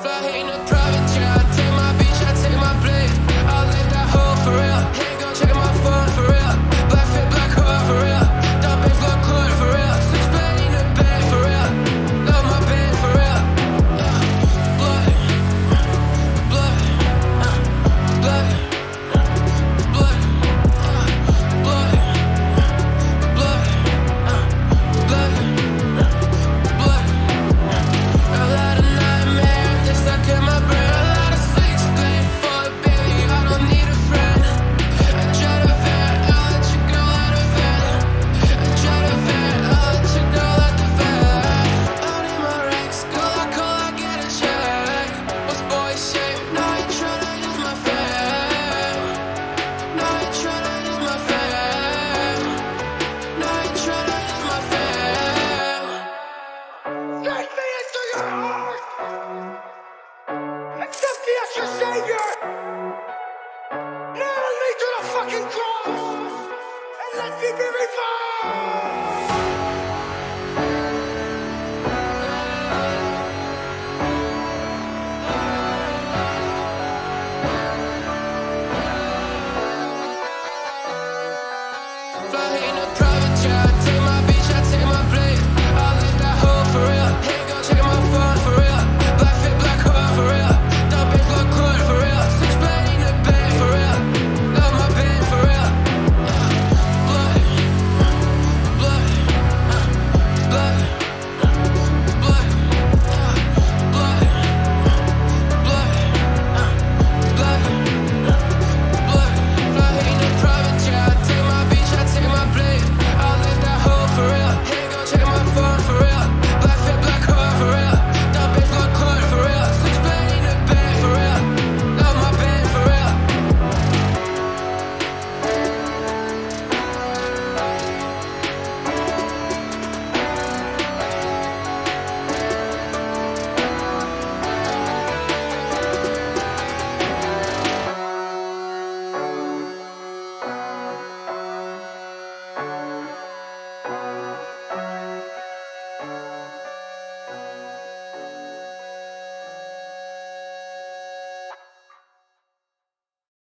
Fly in a private Fly.